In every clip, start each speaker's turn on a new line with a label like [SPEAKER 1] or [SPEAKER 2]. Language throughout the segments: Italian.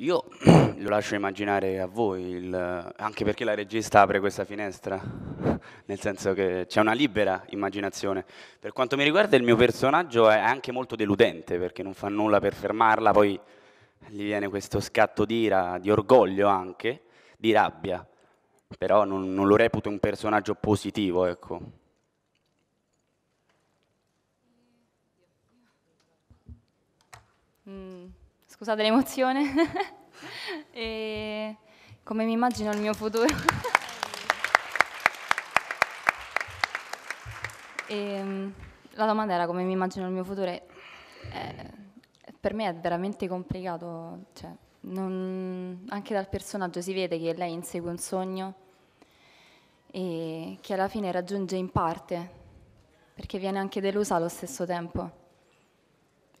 [SPEAKER 1] Io lo lascio immaginare a voi, il- anche perché la regista apre questa finestra, nel senso che c'è una libera immaginazione. Per quanto mi riguarda il mio personaggio è anche molto deludente perché non fa nulla per fermarla, poi gli viene questo scatto di ira, di orgoglio anche, di rabbia, però non, non lo reputo un personaggio positivo, ecco.
[SPEAKER 2] Mm, scusate l'emozione. e come mi immagino il mio futuro? e, mm, la domanda era come mi immagino il mio futuro. e, eh, per me è veramente complicato. Cioè, non- anche dal personaggio si vede che lei insegue un sogno e che alla fine raggiunge in parte, perché viene anche delusa allo stesso tempo.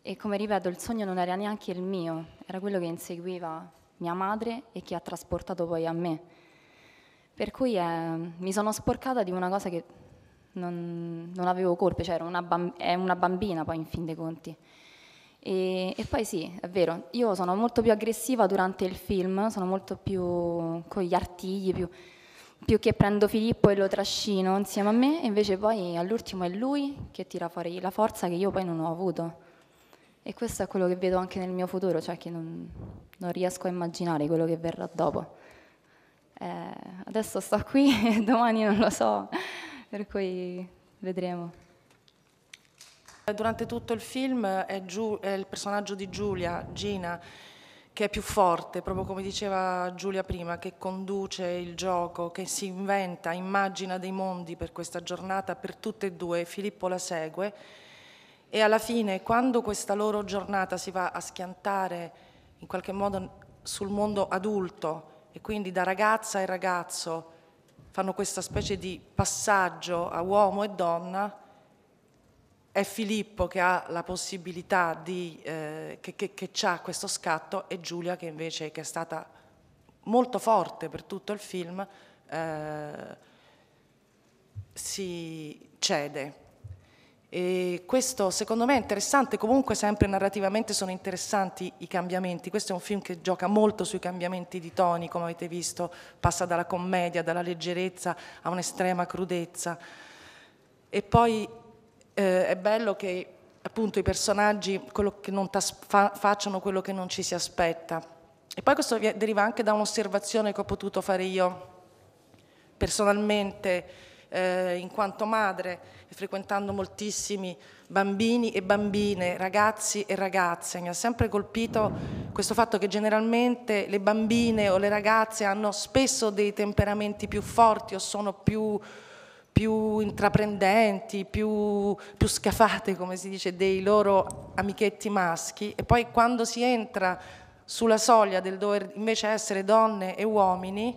[SPEAKER 2] E come ripeto, il sogno non era neanche il mio, era quello che inseguiva mia madre e che ha trasportato poi a me. Per cui eh, mi sono sporcata di una cosa che non, non avevo colpe, cioè una bam- è una bambina poi in fin dei conti. E, e poi sì, è vero, io sono molto più aggressiva durante il film, sono molto più con gli artigli, più, più che prendo Filippo e lo trascino insieme a me, invece poi all'ultimo è lui che tira fuori la forza che io poi non ho avuto. E questo è quello che vedo anche nel mio futuro, cioè che non, non riesco a immaginare quello che verrà dopo. Eh, adesso sto qui e domani non lo so, per cui vedremo.
[SPEAKER 3] Durante tutto il film è, Giu- è il personaggio di Giulia, Gina, che è più forte, proprio come diceva Giulia prima, che conduce il gioco, che si inventa, immagina dei mondi per questa giornata, per tutte e due. Filippo la segue e alla fine, quando questa loro giornata si va a schiantare in qualche modo sul mondo adulto e quindi da ragazza e ragazzo fanno questa specie di passaggio a uomo e donna, è Filippo che ha la possibilità di, eh, che, che, che ha questo scatto e Giulia che invece che è stata molto forte per tutto il film eh, si cede. E questo secondo me è interessante, comunque sempre narrativamente sono interessanti i cambiamenti. Questo è un film che gioca molto sui cambiamenti di toni, come avete visto, passa dalla commedia, dalla leggerezza a un'estrema crudezza. E poi eh, è bello che appunto i personaggi fa, facciano quello che non ci si aspetta. E poi questo deriva anche da un'osservazione che ho potuto fare io personalmente eh, in quanto madre, frequentando moltissimi bambini e bambine, ragazzi e ragazze. Mi ha sempre colpito questo fatto che generalmente le bambine o le ragazze hanno spesso dei temperamenti più forti o sono più, più intraprendenti, più, più scafate, come si dice, dei loro amichetti maschi e poi quando si entra sulla soglia del dover invece essere donne e uomini,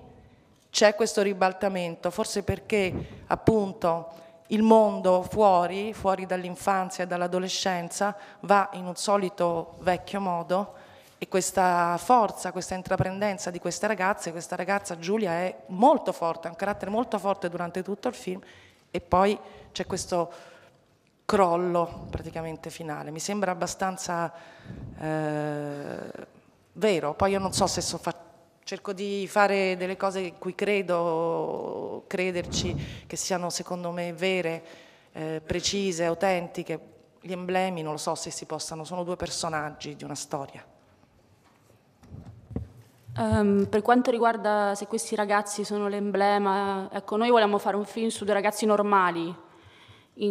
[SPEAKER 3] c'è questo ribaltamento, forse perché appunto il mondo fuori, fuori dall'infanzia e dall'adolescenza, va in un solito vecchio modo e questa forza, questa intraprendenza di queste ragazze, questa ragazza Giulia è molto forte, ha un carattere molto forte durante tutto il film e poi c'è questo crollo praticamente finale. Mi sembra abbastanza eh, vero, poi io non so se so fatto cerco di fare delle cose in cui credo, crederci, che siano secondo me vere, eh, precise, autentiche. Gli emblemi non lo so se si possano, sono due personaggi di una storia.
[SPEAKER 4] Um, per quanto riguarda se questi ragazzi sono l'emblema, ecco, noi vogliamo fare un film su due ragazzi normali,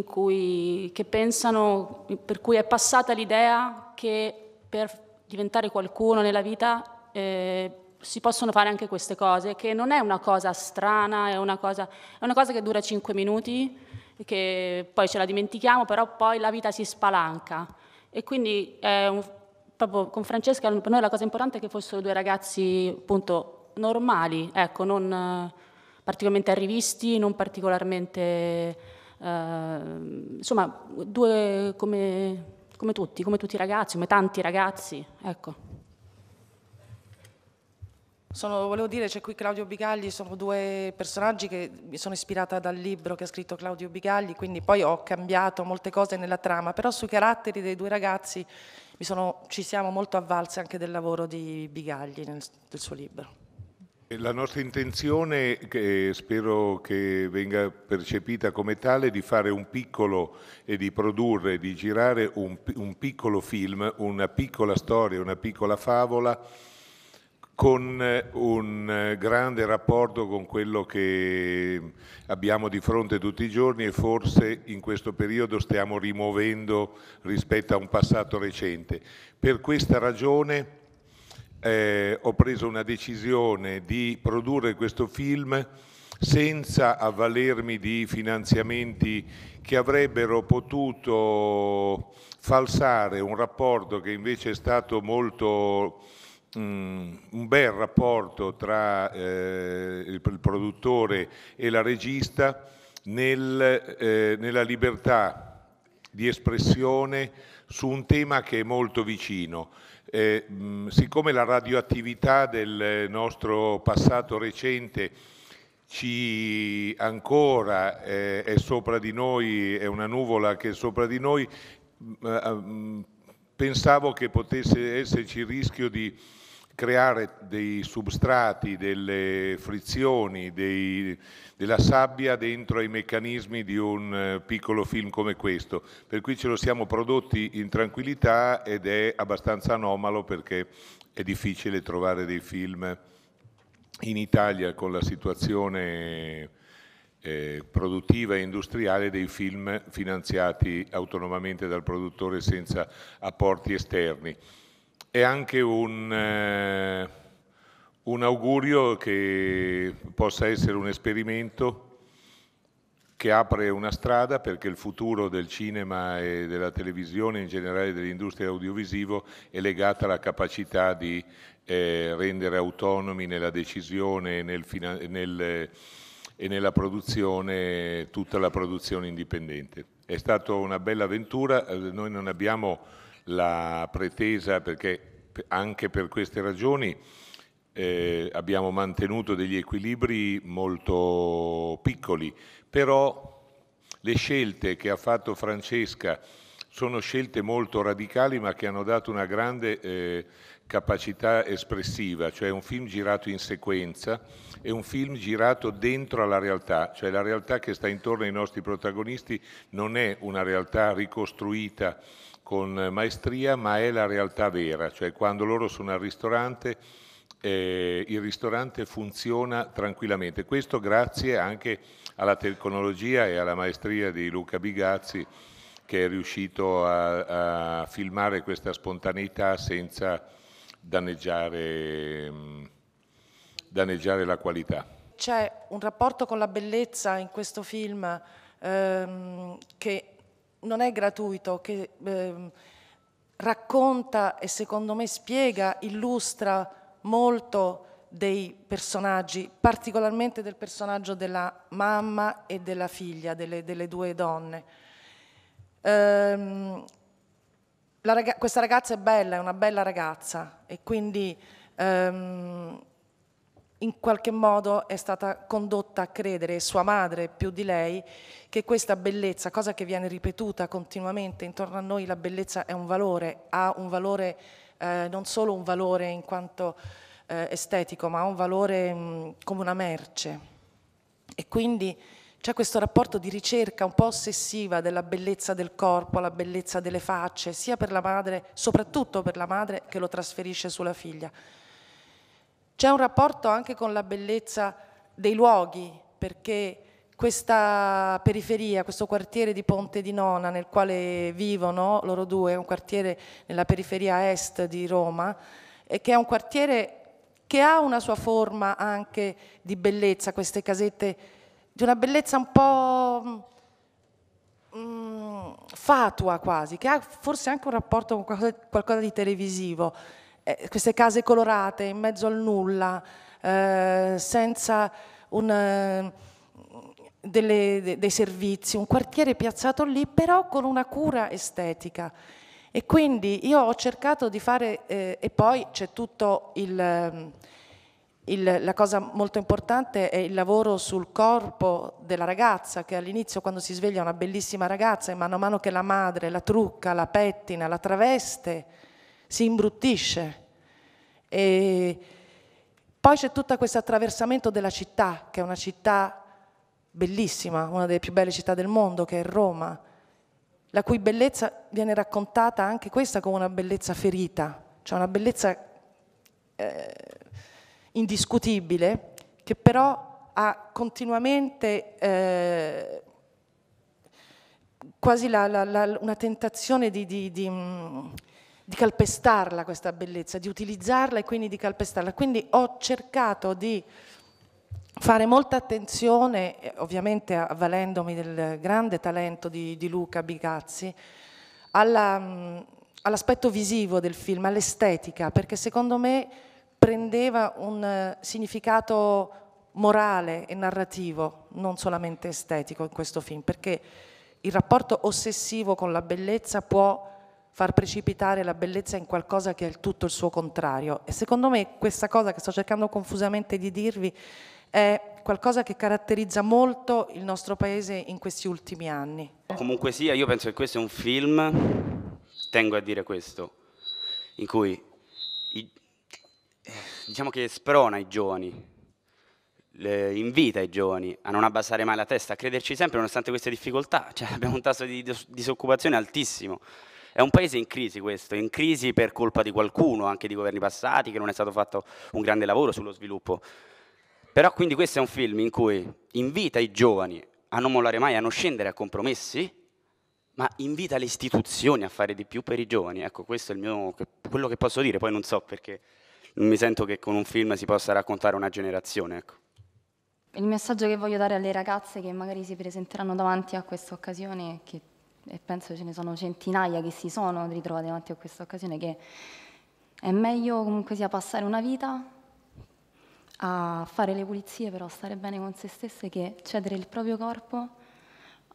[SPEAKER 4] cui, che pensano, per cui è passata l'idea che per diventare qualcuno nella vita eh, si possono fare anche queste cose, che non è una cosa strana, è una cosa, è una cosa che dura 5 minuti, che poi ce la dimentichiamo, però poi la vita si spalanca. E quindi un, proprio con Francesca per noi la cosa importante è che fossero due ragazzi appunto normali, ecco, non eh, particolarmente arrivisti, non particolarmente, eh, insomma, due come, come tutti, come tutti i ragazzi, come tanti ragazzi, ecco.
[SPEAKER 3] Sono, volevo dire, c'è qui Claudio Bigagli, sono due personaggi che mi sono ispirata dal libro che ha scritto Claudio Bigagli, quindi poi ho cambiato molte cose nella trama, però sui caratteri dei due ragazzi sono, ci siamo molto avvalsi anche del lavoro di Bigagli nel, del suo libro.
[SPEAKER 5] La nostra intenzione, che spero che venga percepita come tale, è di fare un piccolo e di produrre, di girare un, un piccolo film, una piccola storia, una piccola favola con un grande rapporto con quello che abbiamo di fronte tutti i giorni e forse in questo periodo stiamo rimuovendo rispetto a un passato recente. Per questa ragione eh, ho preso una decisione di produrre questo film senza avvalermi di finanziamenti che avrebbero potuto falsare un rapporto che invece è stato molto un bel rapporto tra eh, il, produttore e la regista nel, eh, nella libertà di espressione su un tema che è molto vicino. Eh, mh, siccome la radioattività del nostro passato recente ci ancora eh, è sopra di noi, è una nuvola che è sopra di noi, mh, mh, pensavo che potesse esserci il rischio di creare dei substrati, delle frizioni, dei, della sabbia dentro ai meccanismi di un eh, piccolo film come questo. Per cui ce lo siamo prodotti in tranquillità ed è abbastanza anomalo perché è difficile trovare dei film in Italia con la situazione eh, produttiva e industriale dei film finanziati autonomamente dal produttore senza apporti esterni è anche un, eh, un augurio che possa essere un esperimento che apre una strada perché il futuro del cinema e della televisione, in generale dell'industria audiovisivo, è legata alla capacità di eh, rendere autonomi nella decisione nel, nel, e nella produzione tutta la produzione indipendente. È stata una bella avventura, eh, noi non abbiamo la pretesa, perché anche per queste ragioni eh, abbiamo mantenuto degli equilibri molto piccoli, però le scelte che ha fatto Francesca sono scelte molto radicali ma che hanno dato una grande eh, capacità espressiva, cioè un film girato in sequenza e un film girato dentro alla realtà, cioè la realtà che sta intorno ai nostri protagonisti non è una realtà ricostruita con maestria, ma è la realtà vera, cioè quando loro sono al ristorante eh, il ristorante funziona tranquillamente. Questo grazie anche alla tecnologia e alla maestria di Luca Bigazzi che è riuscito a, a filmare questa spontaneità senza danneggiare, mh, danneggiare la qualità.
[SPEAKER 3] C'è un rapporto con la bellezza in questo film ehm, che non è gratuito, che eh, racconta e secondo me spiega, illustra molto dei personaggi, particolarmente del personaggio della mamma e della figlia, delle, delle due donne. Ehm, ragazza, questa ragazza è bella, è una bella ragazza e quindi ehm, in qualche modo è stata condotta a credere, sua madre più di lei, che questa bellezza, cosa che viene ripetuta continuamente intorno a noi, la bellezza è un valore, ha un valore, eh, non solo un valore in quanto eh, estetico, ma ha un valore mh, come una merce. E quindi c'è questo rapporto di ricerca un po' ossessiva della bellezza del corpo, la bellezza delle facce, sia per la madre, soprattutto per la madre che lo trasferisce sulla figlia. C'è un rapporto anche con la bellezza dei luoghi, perché questa periferia, questo quartiere di Ponte di Nona nel quale vivono loro due, è un quartiere nella periferia est di Roma, e che è un quartiere che ha una sua forma anche di bellezza, queste casette di una bellezza un po' mm, fatua quasi, che ha forse anche un rapporto con qualcosa, qualcosa di televisivo eh, queste case colorate in mezzo al nulla, eh, senza un, eh, delle, de, dei servizi, un quartiere piazzato lì, però con una cura estetica. E quindi io ho cercato di fare, eh, e poi c'è tutto il, il, la cosa molto importante è il lavoro sul corpo della ragazza, che all'inizio quando si sveglia è una bellissima ragazza e mano a mano che la madre la trucca, la pettina, la traveste, si imbruttisce. E poi c'è tutto questo attraversamento della città, che è una città bellissima, una delle più belle città del mondo, che è Roma, la cui bellezza viene raccontata anche questa come una bellezza ferita, cioè una bellezza eh, indiscutibile, che però ha continuamente eh, quasi la, la, la, una tentazione di, di, di, di, calpestarla questa bellezza, di utilizzarla e quindi di calpestarla. Quindi ho cercato di fare molta attenzione, ovviamente avvalendomi del grande talento di, Luca Bigazzi, all'aspetto visivo del film, all'estetica, perché secondo me prendeva un eh, significato morale e narrativo, non solamente estetico in questo film, perché il rapporto ossessivo con la bellezza può far precipitare la bellezza in qualcosa che è tutto il suo contrario. E secondo me questa cosa che sto cercando confusamente di dirvi è qualcosa che caratterizza molto il nostro paese in questi ultimi anni.
[SPEAKER 1] Comunque sia, io penso che questo è un film, tengo a dire questo, in cui diciamo che sprona i giovani, invita i giovani a non abbassare mai la testa, a crederci sempre nonostante queste difficoltà. Cioè, abbiamo un tasso di disoccupazione altissimo. È un paese in crisi questo, in crisi per colpa di qualcuno, anche di governi passati, che non è stato fatto un grande lavoro sullo sviluppo. Però quindi questo è un film in cui invita i giovani a non mollare mai, a non scendere a compromessi, ma invita le istituzioni a fare di più per i giovani. Ecco, questo è mio, quello che posso dire, poi non so perché non mi sento che con un film si possa raccontare una generazione. Ecco.
[SPEAKER 2] Il messaggio che voglio dare alle ragazze che magari si presenteranno davanti a questa occasione, che, e penso ce ne sono centinaia che si sono ritrovate davanti a questa occasione, che è meglio comunque sia passare una vita a fare le pulizie, però stare bene con se stesse, che cedere il proprio corpo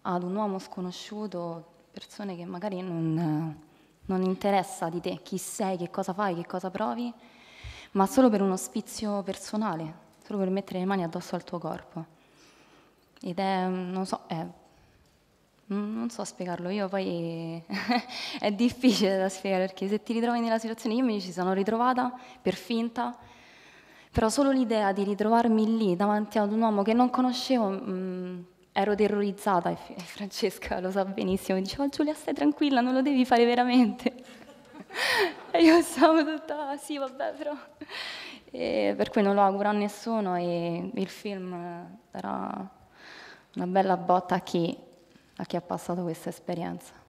[SPEAKER 2] ad un uomo sconosciuto, persone che magari non, non interessa di te, chi sei, che cosa fai, che cosa provi, ma solo per uno spizio personale, solo per mettere le mani addosso al tuo corpo. Ed è, non so, è, non so spiegarlo, io poi è difficile da spiegare perché se ti ritrovi nella situazione, io mi ci sono ritrovata per finta, però solo l'idea di ritrovarmi lì davanti ad un uomo che non conoscevo, mh, mm, ero terrorizzata e Francesca lo sa benissimo, mi diceva Giulia stai tranquilla, non lo devi fare veramente. E io stavo tutta, sì vabbè però... E per cui non lo auguro a nessuno e il film darà una bella botta a chi, a chi ha passato questa esperienza.